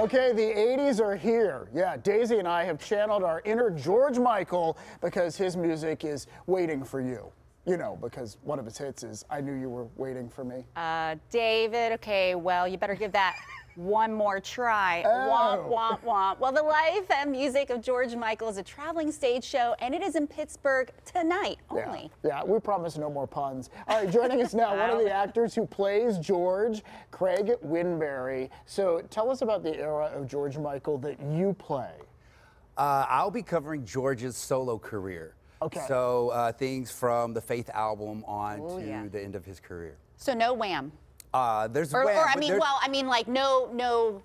Okay, the 80s are here. Yeah, Daisy and I have channeled our inner George Michael because his music is waiting for you. You know, because one of his hits is I Knew You Were Waiting for Me. Uh, David, okay, well, you better give that one more try. Oh. womp, womp. womp. Well, the life and music of George Michael is a traveling stage show, and it is in Pittsburgh tonight only. Yeah, yeah, we promise no more puns. All right, joining us now, one of the actors who plays George, Craig Winberry. So tell us about the era of George Michael that you play. Uh, I'll be covering George's solo career. Okay. So uh, things from the Faith album on Ooh, to yeah. the end of his career. So no wham. Uh, there's Or, Wham, or I mean, well, I mean, like no, no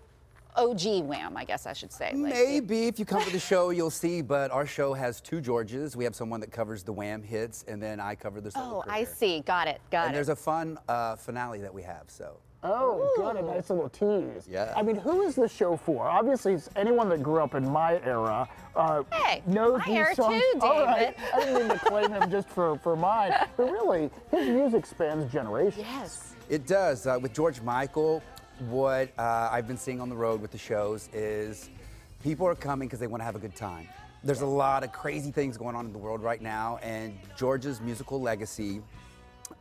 OG wham, I guess I should say. Like, Maybe if you come to the show, you'll see. But our show has two Georges. We have someone that covers the Wham hits, and then I cover the Oh, career. I see. Got it. Got And it. And there's a fun uh, finale that we have. So Oh, good, a nice little tease. Yeah. I mean, who is the show for? Obviously, it's anyone that grew up in my era uh, Hey, knows my these era songs. too, All right, David. I didn't mean to claim him just for, for mine, but really, his music spans generations. yes. it does. Uh, with George Michael, what uh, I've been seeing on the road with the shows is people are coming because they want to have a good time. There's a lot of crazy things going on in the world right now, and George's musical legacy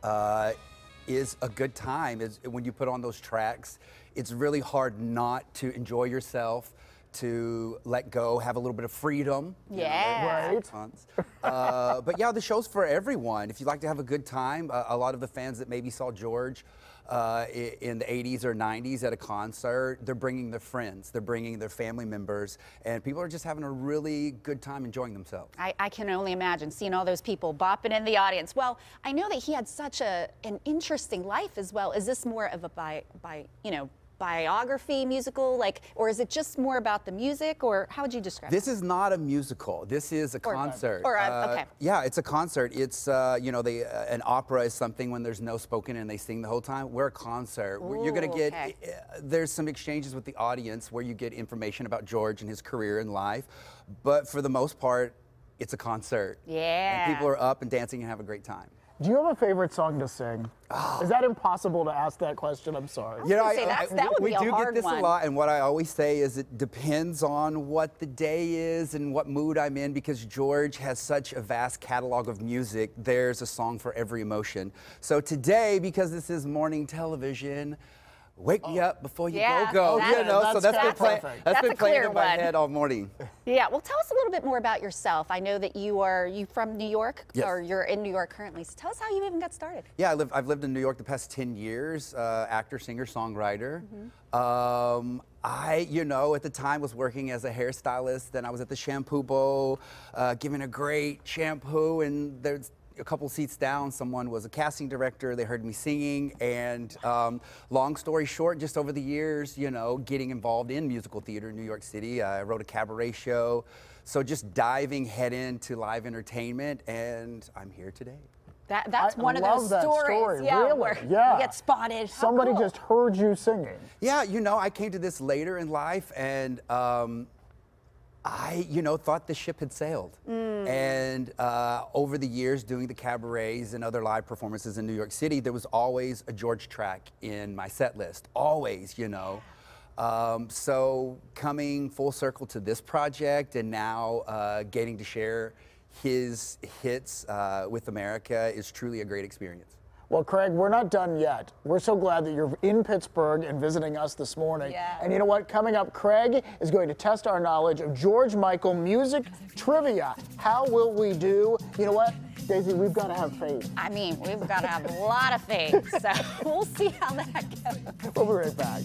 uh, is a good time. Is when you put on those tracks, it's really hard not to enjoy yourself, to let go, have a little bit of freedom. you know, Yeah. Right. Uh, but yeah, the show's for everyone. If you like to have a good time, uh, a lot of the fans that maybe saw George uh, in the 80s or 90s at a concert, they're bringing their friends, they're bringing their family members, and people are just having a really good time enjoying themselves. I, I can only imagine seeing all those people bopping in the audience. Well, I know that he had such a an interesting life as well. Is this more of a by, bi you know, biography musical, like, or is it just more about the music, or how would you describe This is not a musical. This is a Or- concert. or a- Uh, okay. Yeah, it's a concert. It's uh, you know, they uh, an opera is something when there's no spoken and they sing the whole time. We're a concert. We're- You're gonna get okay. uh, there's some exchanges with the audience where you get information about George and his career and life, but for the most part, it's a concert. Yeah. And people are up and dancing and have a great time. Do you have a favorite song to sing? Is that impossible to ask that question? I'm sorry. was gonna say, that's- that would we be a do hard get this one. a lot, and what I always say is it depends on what the day is and what mood I'm in because George has such a vast catalog of music. There's a song for every emotion. So today, because this is morning television. Wake me oh. up before you Yeah, go go. you know, so that's that's been playing. That's That's been playing clear in my one. head all morning. Yeah, well, tell us a little bit more about yourself. I know that you are you from New York, Yes. or you're in New York currently. So tell us how you even got started. Yeah, I live, I've lived in New York the past 10 years, uh, actor, singer, songwriter. Mm-hmm. Um, I, you know, at the time was working as a hairstylist. Then I was at the Shampoo Bowl, uh, giving a great shampoo, and there's a couple seats down, someone was a casting director. They heard me singing, and um, long story short, just over the years, you know, getting involved in musical theater in New York City. I wrote a cabaret show. So just diving head into live entertainment, and I'm here today. That that's I one of those that stories. story, Yeah, really. where Yeah. you get spotted. How Somebody cool. just heard you singing. Yeah, you know, I came to this later in life and um, I, you know, thought the ship had sailed. And uh, over the years, doing the cabarets and other live performances in New York City, there was always a George track in my set list. Always, you know. Um, so coming full circle to this project and now uh, getting to share his hits uh, with America is truly a great experience. Well, Craig, we're not done yet. We're so glad that you're in Pittsburgh and visiting us this morning. Yeah. And you know what? Coming up, Craig is going to test our knowledge of George Michael music trivia. How will we do? You know what? Daisy, we've got to have faith. I mean, we've got to have a lot of faith. So we'll see how that goes. We'll be right back.